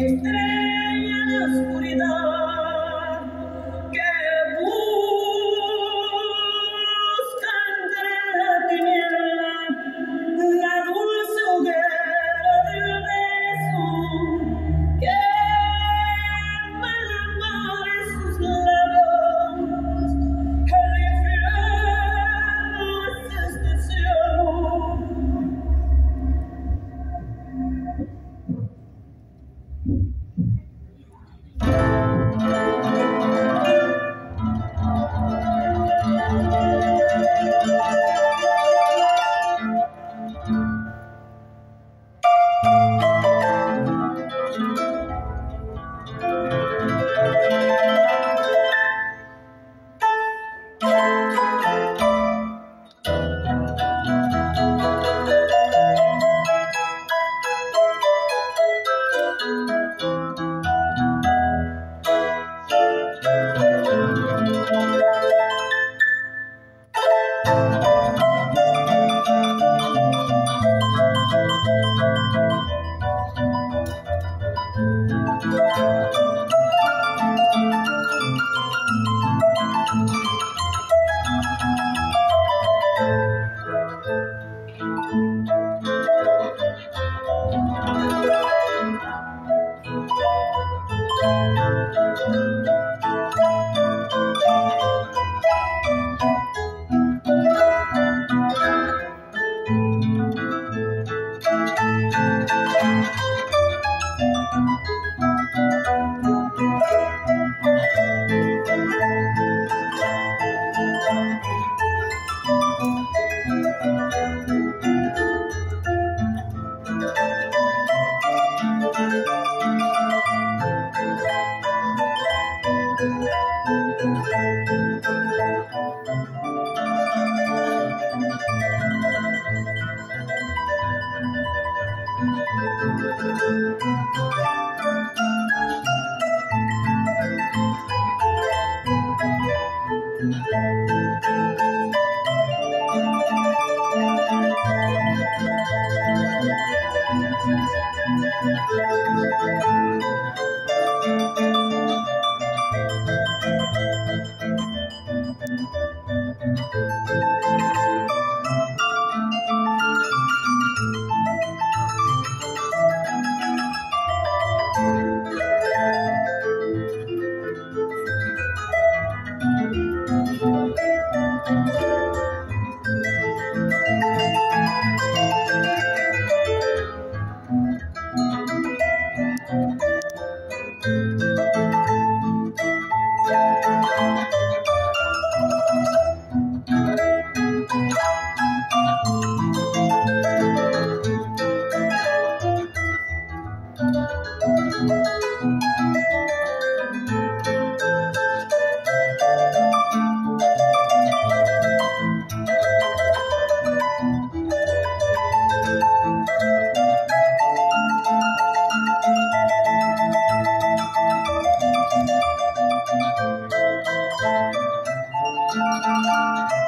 Estrella. Música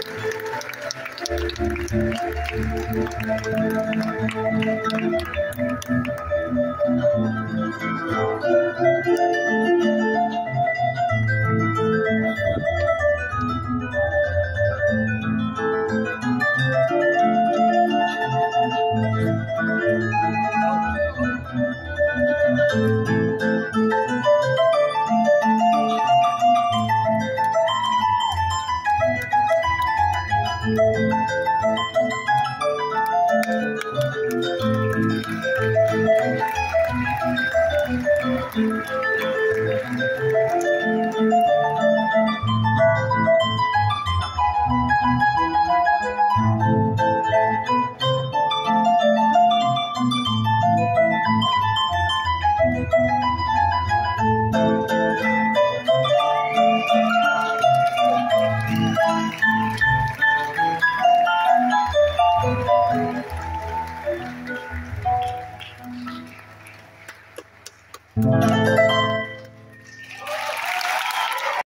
Thank you.